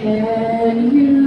can you?